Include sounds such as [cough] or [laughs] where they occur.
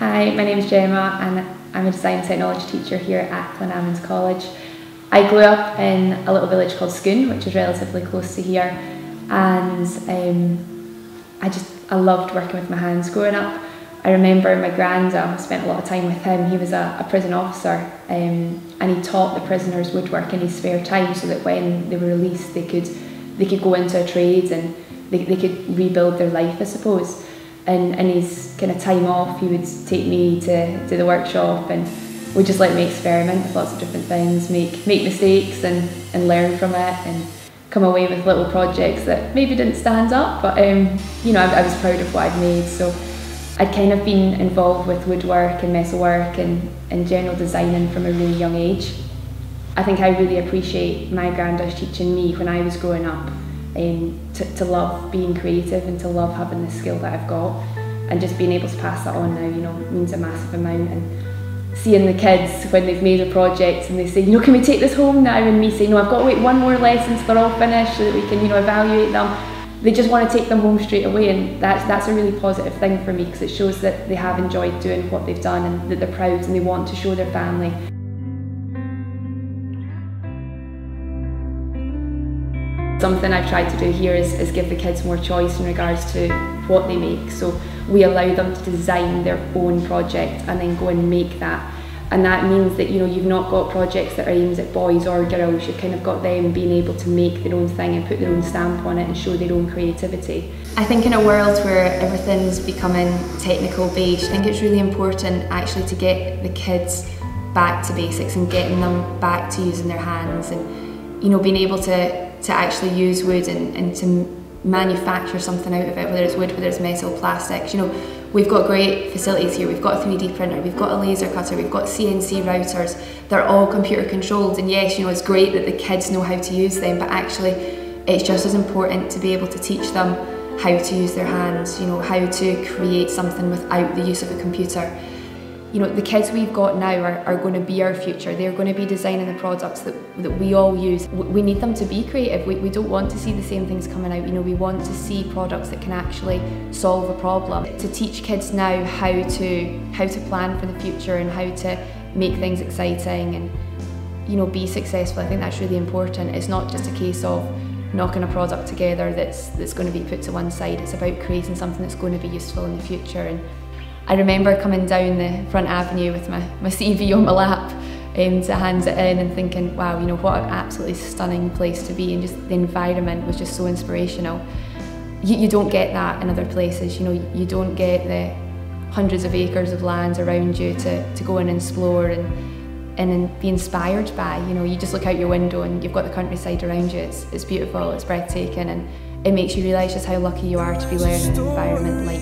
Hi, my name is Gemma and I'm a design technology teacher here at Glenalmond College. I grew up in a little village called Scone, which is relatively close to here, and um, I just I loved working with my hands growing up. I remember my granddad, I spent a lot of time with him. He was a, a prison officer um, and he taught the prisoners woodwork in his spare time so that when they were released they could they could go into a trade and they, they could rebuild their life I suppose. And in his kind of time off he would take me to, to the workshop and we just let me experiment with lots of different things, make make mistakes and, and learn from it and come away with little projects that maybe didn't stand up but um, you know I, I was proud of what I'd made so I'd kind of been involved with woodwork and metalwork and, and general designing from a really young age. I think I really appreciate my granddad teaching me when I was growing up um, to, to love being creative and to love having the skill that I've got and just being able to pass that on now, you know, means a massive amount and seeing the kids when they've made a project and they say, you know, can we take this home now? And me saying, no, I've got to wait one more lesson so they're all finished so that we can, you know, evaluate them they just want to take them home straight away and that's that's a really positive thing for me because it shows that they have enjoyed doing what they've done and that they're proud and they want to show their family. Something I've tried to do here is, is give the kids more choice in regards to what they make. So we allow them to design their own project and then go and make that. And that means that you know you've not got projects that are aimed at boys or girls. You've kind of got them being able to make their own thing and put their own stamp on it and show their own creativity. I think in a world where everything's becoming technical based I think it's really important actually to get the kids back to basics and getting them back to using their hands and you know being able to to actually use wood and, and to manufacture something out of it whether it's wood whether it's metal plastics you know We've got great facilities here. We've got a 3D printer, we've got a laser cutter, we've got CNC routers. They're all computer controlled. And yes, you know, it's great that the kids know how to use them, but actually it's just as important to be able to teach them how to use their hands, you know, how to create something without the use of a computer you know, the kids we've got now are, are going to be our future. They're going to be designing the products that, that we all use. We need them to be creative. We, we don't want to see the same things coming out. You know, we want to see products that can actually solve a problem. To teach kids now how to how to plan for the future and how to make things exciting and you know be successful. I think that's really important. It's not just a case of knocking a product together that's that's going to be put to one side. It's about creating something that's going to be useful in the future and I remember coming down the front avenue with my, my [laughs] CV on my lap um, to hand it in and thinking, wow, you know, what an absolutely stunning place to be and just the environment was just so inspirational. You, you don't get that in other places, you know, you don't get the hundreds of acres of land around you to, to go and explore and, and be inspired by, you know, you just look out your window and you've got the countryside around you, it's, it's beautiful, it's breathtaking and it makes you realise just how lucky you are to be learning an environment like.